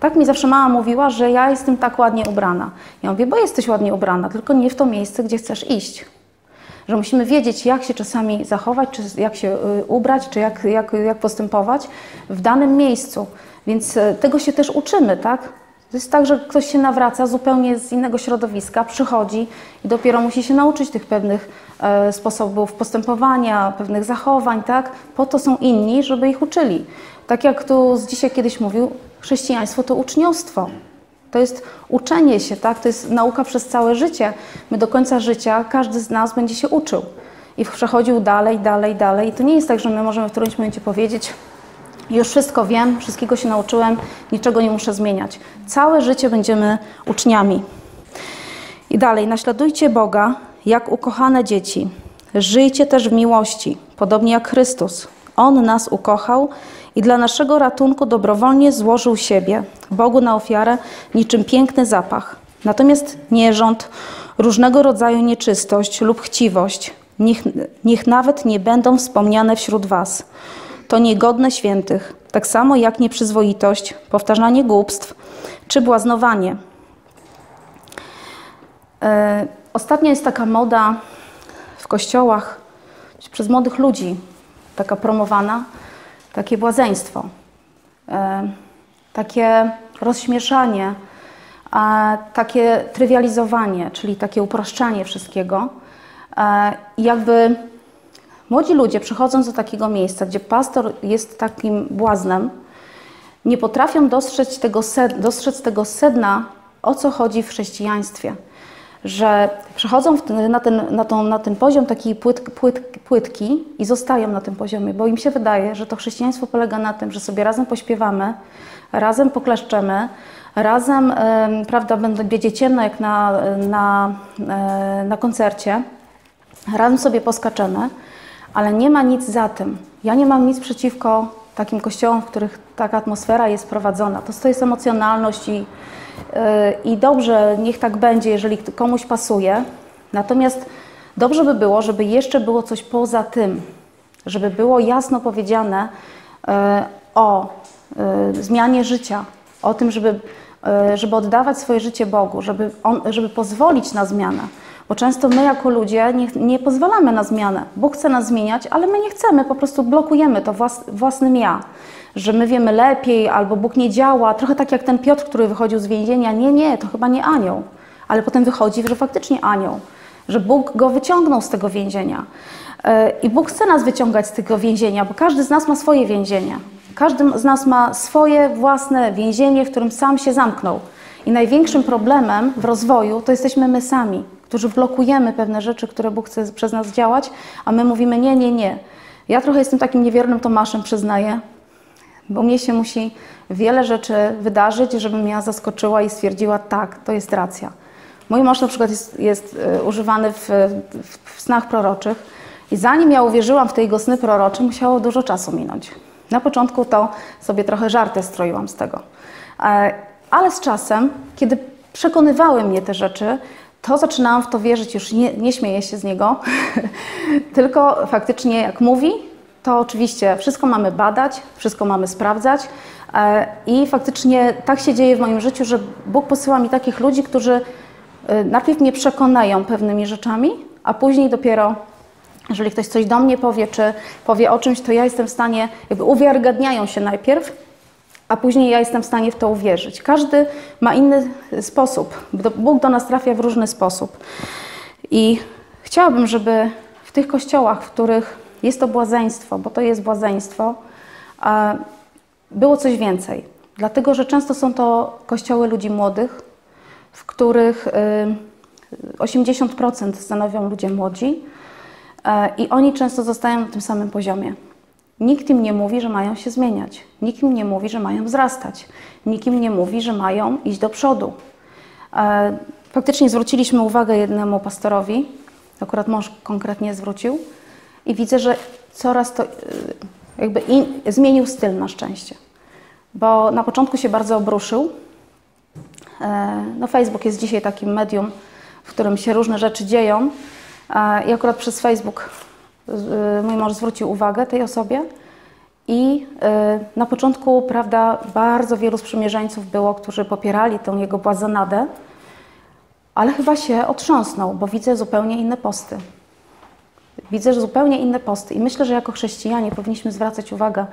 Tak mi zawsze mama mówiła, że ja jestem tak ładnie ubrana. Ja mówię, bo jesteś ładnie ubrana, tylko nie w to miejsce, gdzie chcesz iść. Że musimy wiedzieć, jak się czasami zachować, czy jak się y, ubrać, czy jak, jak, jak postępować w danym miejscu. Więc y, tego się też uczymy, tak? To jest tak, że ktoś się nawraca zupełnie z innego środowiska, przychodzi i dopiero musi się nauczyć tych pewnych e, sposobów postępowania, pewnych zachowań, tak? Po to są inni, żeby ich uczyli. Tak jak tu z dzisiaj kiedyś mówił, chrześcijaństwo to uczniostwo. To jest uczenie się, tak? To jest nauka przez całe życie. My do końca życia, każdy z nas będzie się uczył i przechodził dalej, dalej, dalej. I to nie jest tak, że my możemy w którymś momencie powiedzieć, już wszystko wiem, wszystkiego się nauczyłem, niczego nie muszę zmieniać. Całe życie będziemy uczniami. I dalej, naśladujcie Boga jak ukochane dzieci. Żyjcie też w miłości, podobnie jak Chrystus. On nas ukochał i dla naszego ratunku dobrowolnie złożył siebie Bogu na ofiarę niczym piękny zapach. Natomiast nierząd, różnego rodzaju nieczystość lub chciwość, niech, niech nawet nie będą wspomniane wśród Was. To niegodne świętych, tak samo jak nieprzyzwoitość, powtarzanie głupstw czy błaznowanie. E, ostatnio jest taka moda w kościołach przez młodych ludzi, taka promowana, takie błazeństwo, e, takie rozśmieszanie, takie trywializowanie, czyli takie upraszczanie wszystkiego. E, jakby młodzi ludzie przychodząc do takiego miejsca, gdzie pastor jest takim błaznem, nie potrafią dostrzec tego, dostrzec tego sedna, o co chodzi w chrześcijaństwie że przechodzą na, ten, na, tą, na ten poziom takiej płyt, płyt, płytki i zostają na tym poziomie, bo im się wydaje, że to chrześcijaństwo polega na tym, że sobie razem pośpiewamy, razem pokleszczemy, razem, prawda, będzie ciemno jak na, na, e, na koncercie, razem sobie poskaczemy, ale nie ma nic za tym. Ja nie mam nic przeciwko takim kościołom, w których taka atmosfera jest prowadzona. To, to jest emocjonalność i i dobrze, niech tak będzie, jeżeli komuś pasuje. Natomiast dobrze by było, żeby jeszcze było coś poza tym, żeby było jasno powiedziane e, o e, zmianie życia, o tym, żeby y, żeby oddawać swoje życie Bogu, żeby, on, żeby pozwolić na zmianę. Bo często my jako ludzie nie, nie pozwalamy na zmianę. Bóg chce nas zmieniać, ale my nie chcemy, po prostu blokujemy to włas, własnym ja. Że my wiemy lepiej, albo Bóg nie działa. Trochę tak jak ten Piotr, który wychodził z więzienia. Nie, nie, to chyba nie anioł. Ale potem wychodzi, że faktycznie anioł. Że Bóg go wyciągnął z tego więzienia. E, I Bóg chce nas wyciągać z tego więzienia, bo każdy z nas ma swoje więzienie. Każdy z nas ma swoje własne więzienie, w którym sam się zamknął. I największym problemem w rozwoju to jesteśmy my sami, którzy blokujemy pewne rzeczy, które Bóg chce przez nas działać, a my mówimy nie, nie, nie. Ja trochę jestem takim niewiernym Tomaszem, przyznaję, bo mnie się musi wiele rzeczy wydarzyć, żebym ja zaskoczyła i stwierdziła tak, to jest racja. Mój mąż na przykład jest, jest e, używany w, w, w snach proroczych i zanim ja uwierzyłam w te jego sny prorocze, musiało dużo czasu minąć. Na początku to sobie trochę żarty stroiłam z tego. E, ale z czasem, kiedy przekonywały mnie te rzeczy, to zaczynałam w to wierzyć, już nie, nie śmieję się z niego, tylko faktycznie jak mówi, to oczywiście wszystko mamy badać, wszystko mamy sprawdzać e, i faktycznie tak się dzieje w moim życiu, że Bóg posyła mi takich ludzi, którzy e, najpierw mnie przekonają pewnymi rzeczami, a później dopiero jeżeli ktoś coś do mnie powie, czy powie o czymś, to ja jestem w stanie, jakby uwiarygadniają się najpierw, a później ja jestem w stanie w to uwierzyć. Każdy ma inny sposób. Bóg do nas trafia w różny sposób. I chciałabym, żeby w tych kościołach, w których jest to błazeństwo, bo to jest błazeństwo, było coś więcej. Dlatego, że często są to kościoły ludzi młodych, w których 80% y, stanowią ludzie młodzi i oni często zostają na tym samym poziomie. Nikt im nie mówi, że mają się zmieniać. Nikt im nie mówi, że mają wzrastać. Nikt im nie mówi, że mają iść do przodu. Faktycznie zwróciliśmy uwagę jednemu pastorowi, akurat mąż konkretnie zwrócił, i widzę, że coraz to e, jakby in, zmienił styl na szczęście. Bo na początku się bardzo obruszył. E, no Facebook jest dzisiaj takim medium, w którym się różne rzeczy dzieją. I akurat przez Facebook Y, mój mąż zwrócił uwagę tej osobie. I y, na początku, prawda, bardzo wielu sprzymierzeńców było, którzy popierali tę jego błazenadę, ale chyba się otrząsnął, bo widzę zupełnie inne posty. Widzę że zupełnie inne posty i myślę, że jako chrześcijanie powinniśmy zwracać uwagę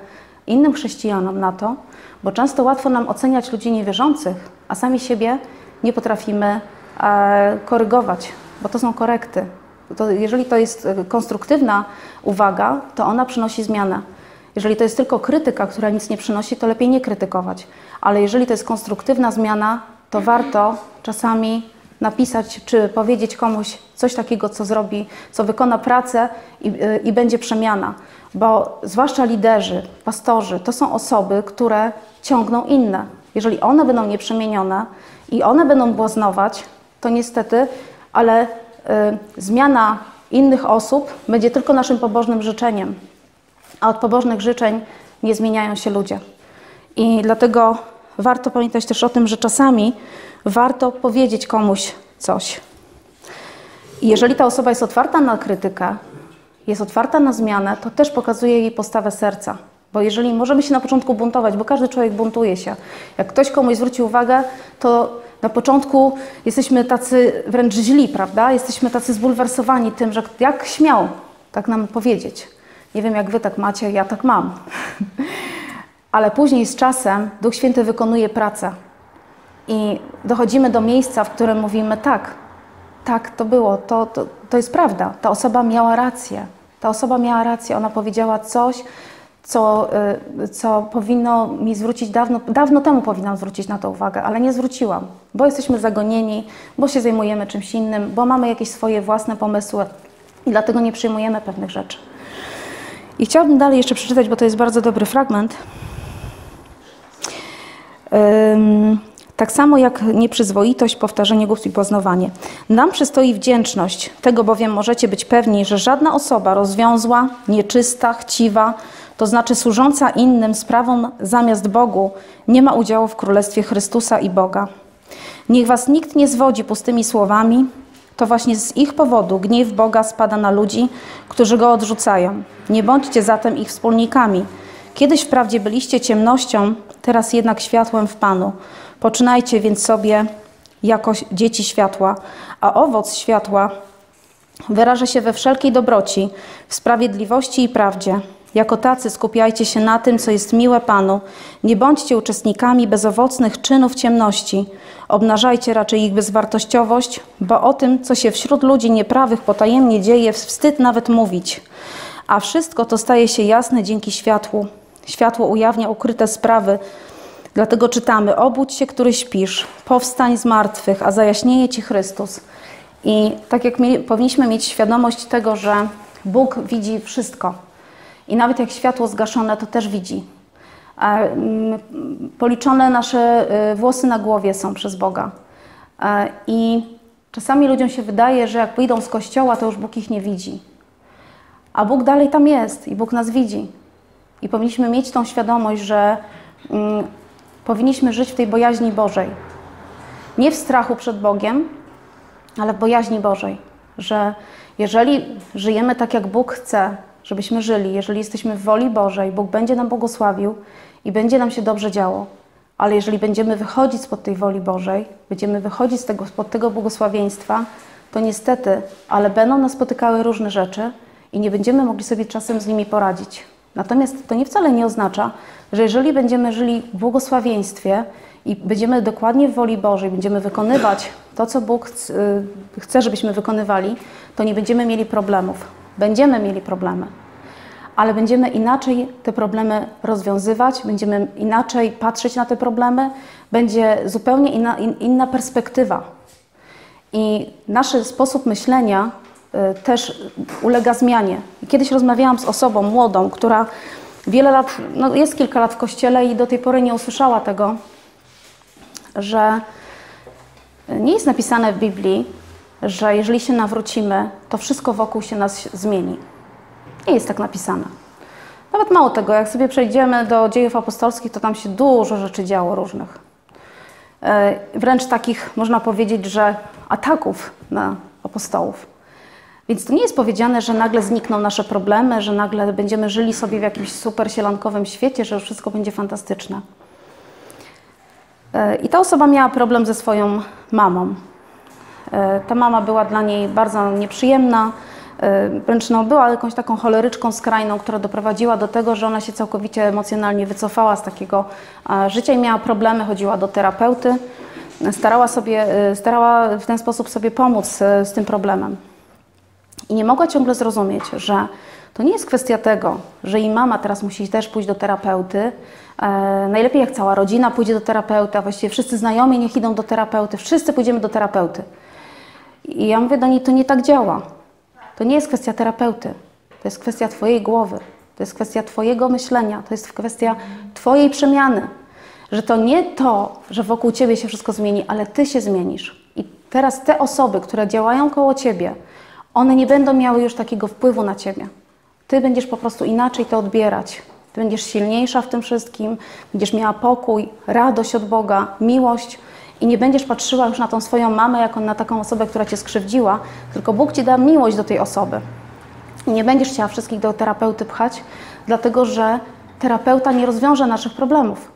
innym chrześcijanom na to, bo często łatwo nam oceniać ludzi niewierzących, a sami siebie nie potrafimy e, korygować, bo to są korekty. To jeżeli to jest e, konstruktywna uwaga, to ona przynosi zmianę. Jeżeli to jest tylko krytyka, która nic nie przynosi, to lepiej nie krytykować. Ale jeżeli to jest konstruktywna zmiana, to warto czasami napisać czy powiedzieć komuś coś takiego, co zrobi, co wykona pracę i, i będzie przemiana. Bo zwłaszcza liderzy, pastorzy, to są osoby, które ciągną inne. Jeżeli one będą nieprzemienione i one będą błaznować, to niestety, ale Y, zmiana innych osób będzie tylko naszym pobożnym życzeniem, a od pobożnych życzeń nie zmieniają się ludzie. I dlatego warto pamiętać też o tym, że czasami warto powiedzieć komuś coś. I jeżeli ta osoba jest otwarta na krytykę, jest otwarta na zmianę, to też pokazuje jej postawę serca. Bo jeżeli możemy się na początku buntować, bo każdy człowiek buntuje się, jak ktoś komuś zwróci uwagę, to na początku jesteśmy tacy wręcz źli, prawda? Jesteśmy tacy zbulwersowani tym, że jak śmiał tak nam powiedzieć. Nie wiem, jak wy tak macie, ja tak mam. Ale później z czasem Duch Święty wykonuje pracę. I dochodzimy do miejsca, w którym mówimy tak, tak, to było, to, to, to jest prawda. Ta osoba miała rację. Ta osoba miała rację. Ona powiedziała coś, co, y, co powinno mi zwrócić dawno, dawno temu powinnam zwrócić na to uwagę, ale nie zwróciłam, bo jesteśmy zagonieni, bo się zajmujemy czymś innym, bo mamy jakieś swoje własne pomysły i dlatego nie przyjmujemy pewnych rzeczy. I chciałabym dalej jeszcze przeczytać, bo to jest bardzo dobry fragment. Tak samo jak nieprzyzwoitość, powtarzanie głupstw i poznawanie. Nam przystoi wdzięczność, tego bowiem możecie być pewni, że żadna osoba rozwiązła, nieczysta, chciwa, to znaczy służąca innym sprawom zamiast Bogu, nie ma udziału w Królestwie Chrystusa i Boga. Niech was nikt nie zwodzi pustymi słowami, to właśnie z ich powodu gniew Boga spada na ludzi, którzy go odrzucają. Nie bądźcie zatem ich wspólnikami. Kiedyś wprawdzie byliście ciemnością, teraz jednak światłem w Panu. Poczynajcie więc sobie jako dzieci światła, a owoc światła wyraża się we wszelkiej dobroci, w sprawiedliwości i prawdzie. Jako tacy skupiajcie się na tym, co jest miłe Panu. Nie bądźcie uczestnikami bezowocnych czynów ciemności. Obnażajcie raczej ich bezwartościowość, bo o tym, co się wśród ludzi nieprawych potajemnie dzieje, wstyd nawet mówić. A wszystko to staje się jasne dzięki światłu. Światło ujawnia ukryte sprawy. Dlatego czytamy: Obudź się, który śpisz, powstań z martwych, a zajaśnieje ci Chrystus. I tak jak mi, powinniśmy mieć świadomość tego, że Bóg widzi wszystko. I nawet jak światło zgaszone, to też widzi. Policzone nasze y, włosy na głowie są przez Boga. I czasami ludziom się wydaje, że jak wyjdą z kościoła, to już Bóg ich nie widzi. A Bóg dalej tam jest i Bóg nas widzi. I powinniśmy mieć tą świadomość, że mm, powinniśmy żyć w tej bojaźni Bożej. Nie w strachu przed Bogiem, ale w bojaźni Bożej. Że jeżeli żyjemy tak, jak Bóg chce, żebyśmy żyli, jeżeli jesteśmy w woli Bożej, Bóg będzie nam błogosławił i będzie nam się dobrze działo. Ale jeżeli będziemy wychodzić spod tej woli Bożej, będziemy wychodzić z tego, spod tego błogosławieństwa, to niestety, ale będą nas spotykały różne rzeczy i nie będziemy mogli sobie czasem z nimi poradzić. Natomiast to nie wcale nie oznacza, że jeżeli będziemy żyli w błogosławieństwie i będziemy dokładnie w woli Bożej, będziemy wykonywać to, co Bóg y, chce, żebyśmy wykonywali, to nie będziemy mieli problemów. Będziemy mieli problemy, ale będziemy inaczej te problemy rozwiązywać, będziemy inaczej patrzeć na te problemy, będzie zupełnie inna, inna perspektywa. I nasz sposób myślenia też ulega zmianie. Kiedyś rozmawiałam z osobą młodą, która wiele lat, no jest kilka lat w kościele i do tej pory nie usłyszała tego, że nie jest napisane w Biblii, że jeżeli się nawrócimy, to wszystko wokół się nas zmieni. Nie jest tak napisane. Nawet mało tego, jak sobie przejdziemy do dziejów apostolskich, to tam się dużo rzeczy działo różnych. E, wręcz takich, można powiedzieć, że ataków na apostołów. Więc to nie jest powiedziane, że nagle znikną nasze problemy, że nagle będziemy żyli sobie w jakimś super sielankowym świecie, że wszystko będzie fantastyczne. E, I ta osoba miała problem ze swoją mamą. E, ta mama była dla niej bardzo nieprzyjemna, e, wręcz no, była jakąś taką choleryczką skrajną, która doprowadziła do tego, że ona się całkowicie emocjonalnie wycofała z takiego życia i miała problemy, chodziła do terapeuty, starała, sobie, starała w ten sposób sobie pomóc z tym problemem. I nie mogła ciągle zrozumieć, że to nie jest kwestia tego, że jej mama teraz musi też pójść do terapeuty. E, najlepiej jak cała rodzina pójdzie do terapeuty, a właściwie wszyscy znajomi niech idą do terapeuty, wszyscy pójdziemy do terapeuty. I ja mówię do niej, to nie tak działa. To nie jest kwestia terapeuty, to jest kwestia Twojej głowy, to jest kwestia Twojego myślenia, to jest kwestia Twojej przemiany. Że to nie to, że wokół Ciebie się wszystko zmieni, ale Ty się zmienisz. I teraz te osoby, które działają koło Ciebie, one nie będą miały już takiego wpływu na Ciebie. Ty będziesz po prostu inaczej to odbierać. Ty będziesz silniejsza w tym wszystkim, będziesz miała pokój, radość od Boga, miłość i nie będziesz patrzyła już na tą swoją mamę jako na taką osobę, która cię skrzywdziła, tylko Bóg ci da miłość do tej osoby. I nie będziesz chciała wszystkich do terapeuty pchać, dlatego że terapeuta nie rozwiąże naszych problemów.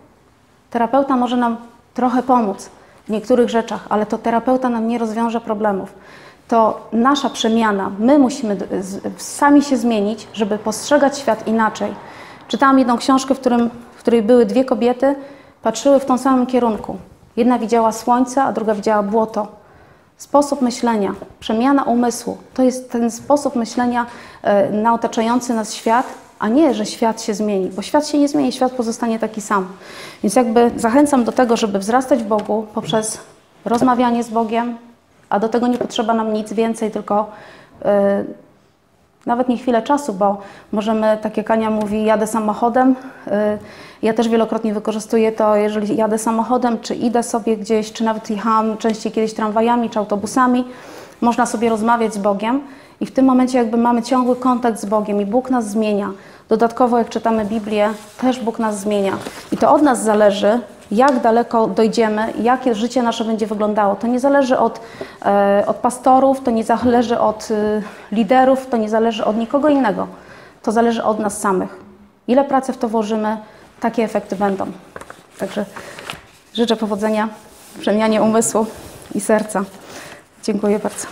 Terapeuta może nam trochę pomóc w niektórych rzeczach, ale to terapeuta nam nie rozwiąże problemów. To nasza przemiana, my musimy sami się zmienić, żeby postrzegać świat inaczej. Czytałam jedną książkę, w, którym, w której były dwie kobiety, patrzyły w tą samym kierunku. Jedna widziała słońce, a druga widziała błoto. Sposób myślenia, przemiana umysłu to jest ten sposób myślenia e, na otaczający nas świat, a nie, że świat się zmieni, bo świat się nie zmieni, świat pozostanie taki sam. Więc jakby zachęcam do tego, żeby wzrastać w Bogu poprzez rozmawianie z Bogiem, a do tego nie potrzeba nam nic więcej, tylko e, nawet nie chwilę czasu, bo możemy, tak jak Ania mówi, jadę samochodem. Y, ja też wielokrotnie wykorzystuję to, jeżeli jadę samochodem, czy idę sobie gdzieś, czy nawet jechałam częściej kiedyś tramwajami, czy autobusami, można sobie rozmawiać z Bogiem i w tym momencie jakby mamy ciągły kontakt z Bogiem i Bóg nas zmienia. Dodatkowo jak czytamy Biblię, też Bóg nas zmienia. I to od nas zależy, jak daleko dojdziemy, jakie życie nasze będzie wyglądało. To nie zależy od, e, od pastorów, to nie zależy od e, liderów, to nie zależy od nikogo innego. To zależy od nas samych. ile pracy w to włożymy, takie efekty będą. Także życzę powodzenia w przemianie umysłu i serca. Dziękuję bardzo.